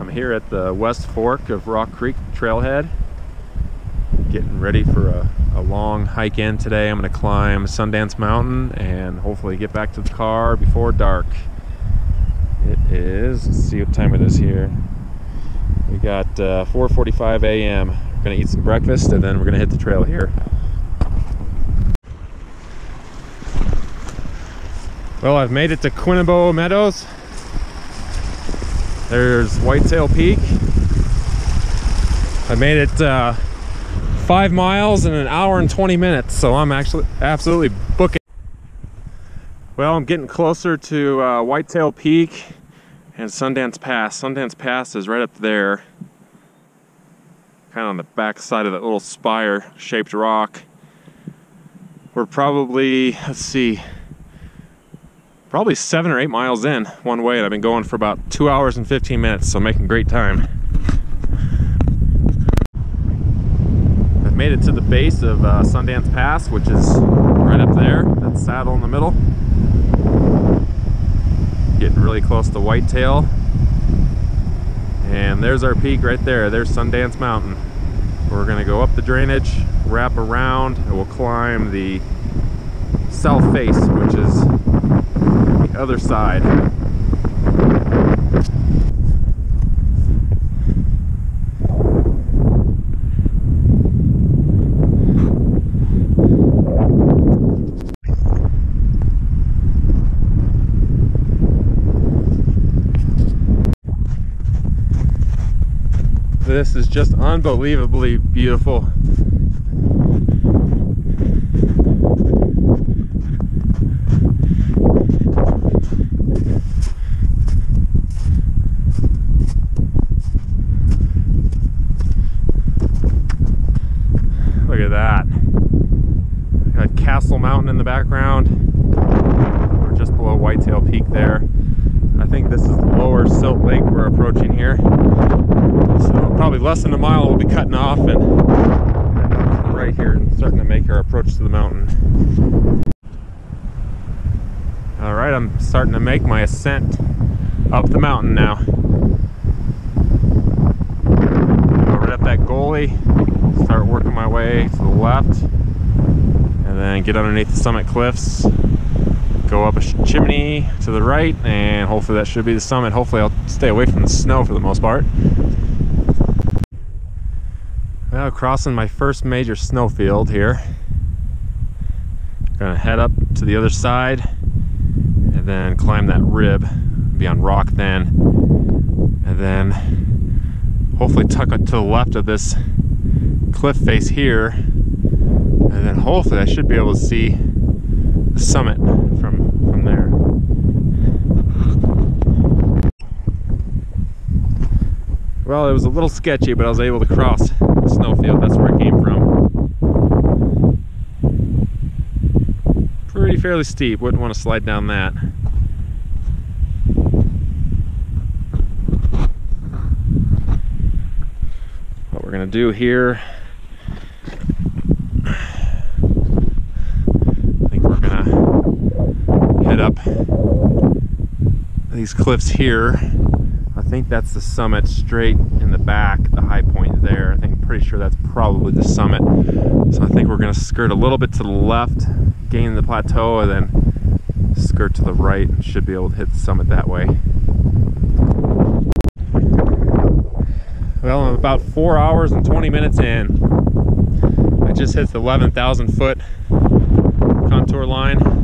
I'm here at the West Fork of Rock Creek Trailhead. Getting ready for a, a long hike in today. I'm going to climb Sundance Mountain and hopefully get back to the car before dark. It is, let's see what time it is here. We got uh, 4.45 a.m. We're going to eat some breakfast and then we're going to hit the trail here. Well, I've made it to Quinnebaugh Meadows. There's Whitetail Peak. I made it uh, five miles in an hour and 20 minutes, so I'm actually absolutely booking. Well, I'm getting closer to uh, Whitetail Peak and Sundance Pass. Sundance Pass is right up there, kind of on the back side of that little spire shaped rock. We're probably, let's see, probably seven or eight miles in one way and I've been going for about two hours and 15 minutes so making great time. I've made it to the base of uh, Sundance Pass which is right up there that saddle in the middle. Getting really close to Whitetail. And there's our peak right there there's Sundance Mountain. We're gonna go up the drainage wrap around and we'll climb the south face which is other side. This is just unbelievably beautiful. Mountain in the background. We're just below Whitetail Peak there. I think this is the lower Silt Lake we're approaching here. So probably less than a mile we'll be cutting off and right here and starting to make our approach to the mountain. All right, I'm starting to make my ascent up the mountain now. Right up that gully, start working my way to the left and then get underneath the summit cliffs go up a chimney to the right and hopefully that should be the summit. Hopefully I'll stay away from the snow for the most part. Well crossing my first major snowfield here. Gonna head up to the other side and then climb that rib be on rock then and then hopefully tuck to the left of this cliff face here and then hopefully I should be able to see the summit from from there. Well, it was a little sketchy, but I was able to cross the snowfield. That's where I came from. Pretty fairly steep. Wouldn't want to slide down that. What we're going to do here I think we're gonna head up these cliffs here. I think that's the summit straight in the back, the high point there. I think pretty sure that's probably the summit. So I think we're gonna skirt a little bit to the left, gain the plateau, and then skirt to the right and should be able to hit the summit that way. Well, I'm about four hours and 20 minutes in. I just hit the 11,000 foot contour line.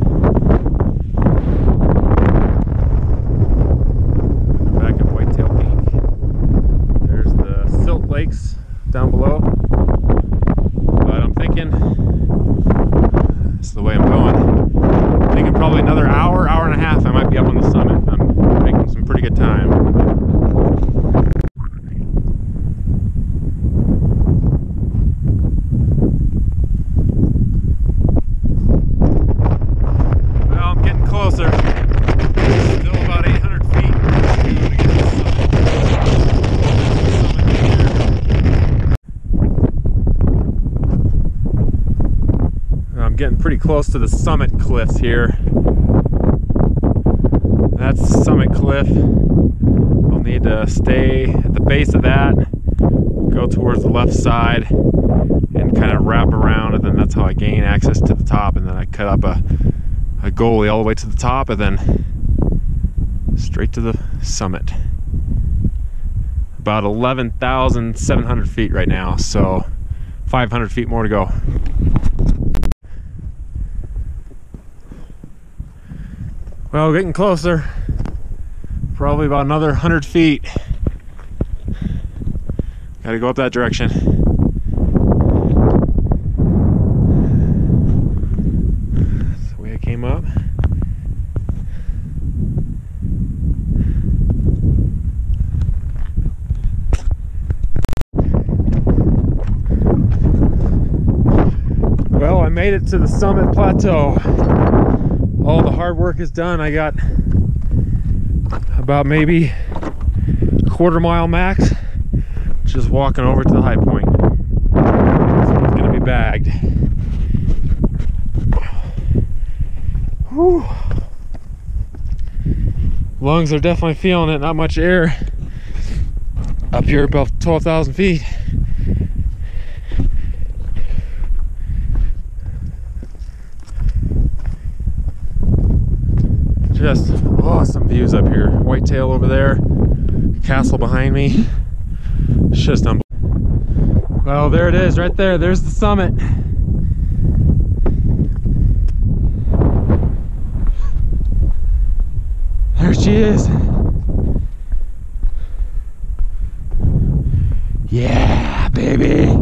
Down below. But I'm thinking, this is the way I'm going. I'm thinking probably another hour, hour and a half, I might be up on the summit. I'm making some pretty good time. getting pretty close to the summit cliffs here. That's the summit cliff. I'll need to stay at the base of that, go towards the left side, and kind of wrap around, and then that's how I gain access to the top. And then I cut up a, a goalie all the way to the top, and then straight to the summit. About 11,700 feet right now, so 500 feet more to go. Well, getting closer. Probably about another 100 feet. Gotta go up that direction. That's the way I came up. Well, I made it to the summit plateau. All the hard work is done. I got about maybe a quarter mile max just walking over to the high point. This one's gonna be bagged. Whew. Lungs are definitely feeling it, not much air up here above 12,000 feet. Just awesome views up here. Whitetail over there, castle behind me. It's just unbelievable. Well, there it is, right there. There's the summit. There she is. Yeah, baby.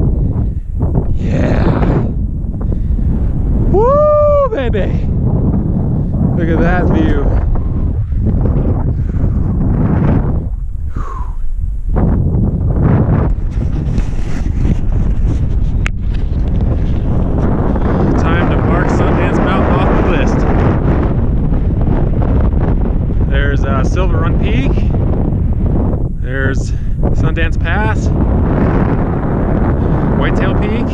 Yeah. Woo, baby. Look at that view. Time to mark Sundance Mountain off the list. There's uh, Silver Run Peak. There's Sundance Pass. Whitetail Peak.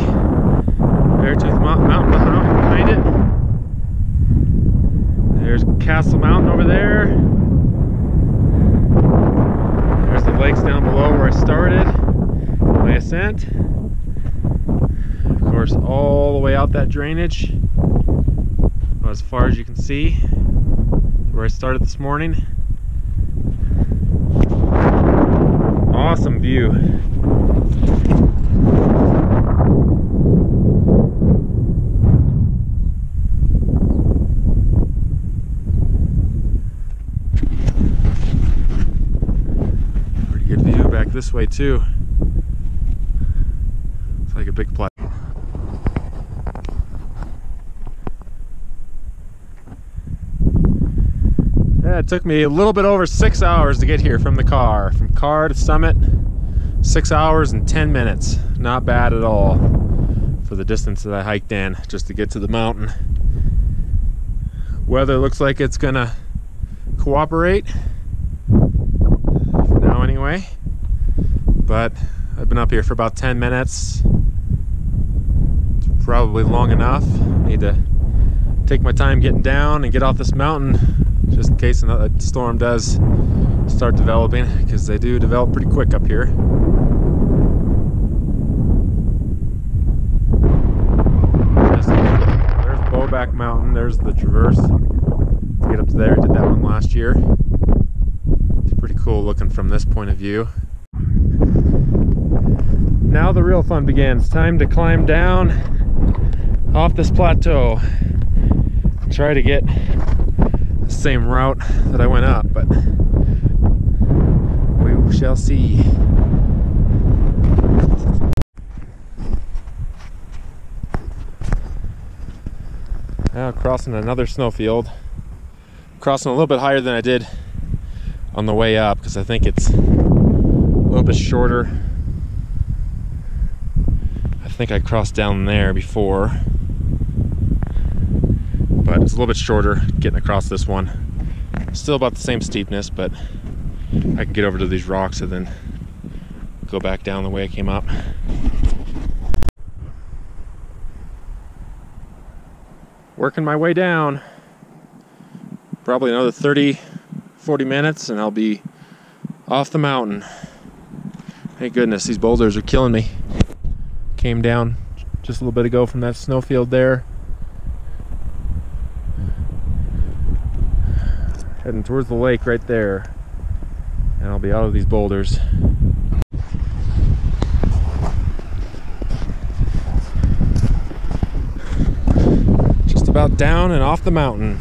Beartooth Mo- Mountain behind, behind it. There's Castle Mountain over there. There's the lakes down below where I started my ascent. Of course, all the way out that drainage, as far as you can see, where I started this morning. Awesome view. Pretty good view back this way too. It's like a big plat. Yeah, it took me a little bit over six hours to get here from the car. From car to summit, six hours and 10 minutes. Not bad at all for the distance that I hiked in just to get to the mountain. Weather looks like it's gonna cooperate for now anyway. But I've been up here for about 10 minutes. It's probably long enough. Need to take my time getting down and get off this mountain just in case another storm does start developing because they do develop pretty quick up here. There's Bowback Mountain, there's the traverse. To get up to there, I did that one last year. It's pretty cool looking from this point of view. Now the real fun begins. Time to climb down off this plateau. Try to get the same route that I went up, but we shall see. Now crossing another snowfield. Crossing a little bit higher than I did on the way up because I think it's a little bit shorter. I think I crossed down there before, but it's a little bit shorter getting across this one. Still about the same steepness, but I can get over to these rocks and then go back down the way I came up. Working my way down. Probably another 30, 40 minutes and I'll be off the mountain. Thank goodness, these boulders are killing me. Came down just a little bit ago from that snowfield there. Heading towards the lake right there. And I'll be out of these boulders. Just about down and off the mountain.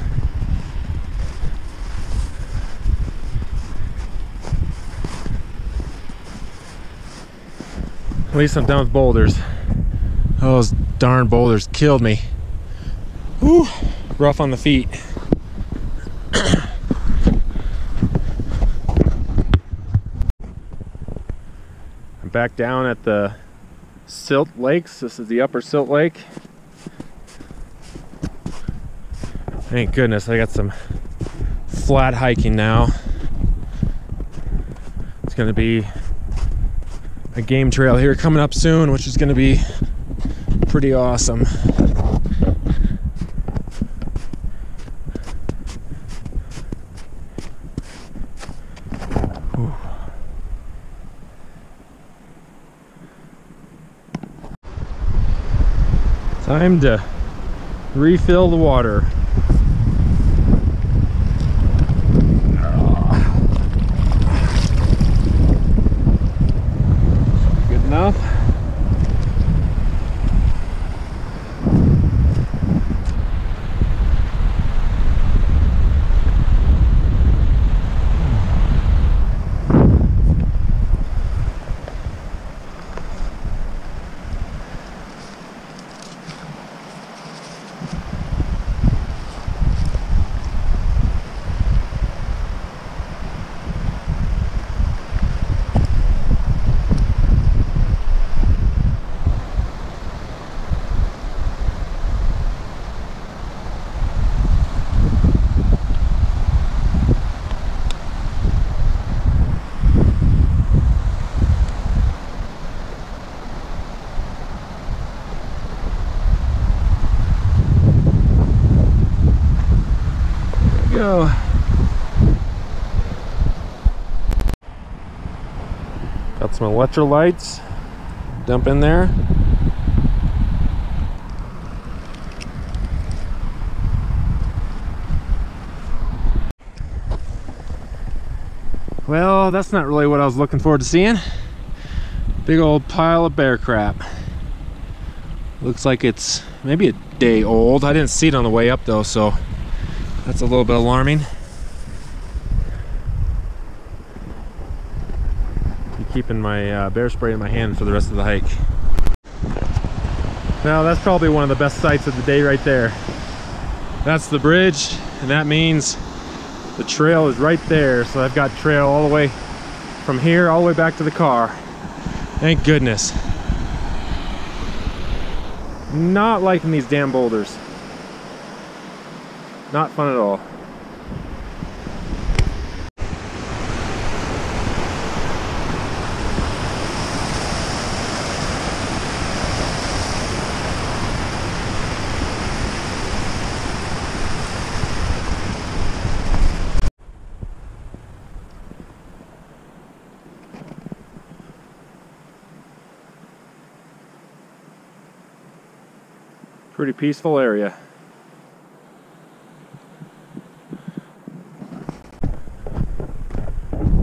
At least I'm done with boulders. Those darn boulders killed me. Whew, rough on the feet. I'm back down at the Silt Lakes. This is the upper Silt Lake. Thank goodness I got some flat hiking now. It's gonna be a game trail here coming up soon, which is gonna be pretty awesome. Time to refill the water. Go. Got some electrolytes. Dump in there. Well, that's not really what I was looking forward to seeing. Big old pile of bear crap. Looks like it's maybe a day old. I didn't see it on the way up though, so that's a little bit alarming. Be keeping my uh, bear spray in my hand for the rest of the hike. Now that's probably one of the best sights of the day right there. That's the bridge, and that means the trail is right there. So I've got trail all the way from here all the way back to the car. Thank goodness. Not liking these damn boulders. Not fun at all. Pretty peaceful area.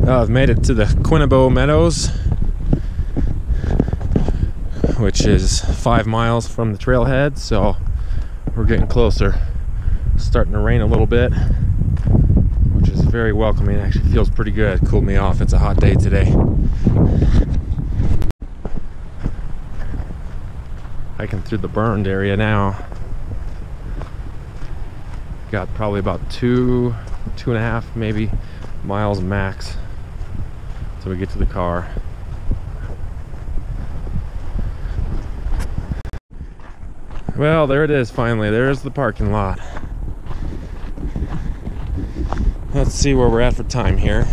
Uh, I've made it to the Quinnebaugh Meadows, which is five miles from the trailhead, so we're getting closer. It's starting to rain a little bit, which is very welcoming. It actually feels pretty good. Cooled me off. It's a hot day today. Hiking through the burned area now. Got probably about two, two and a half, maybe miles max we get to the car. Well, there it is finally. There's the parking lot. Let's see where we're at for time here.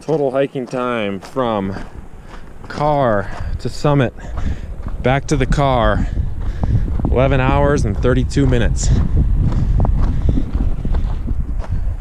Total hiking time from car to summit back to the car 11 hours and 32 minutes.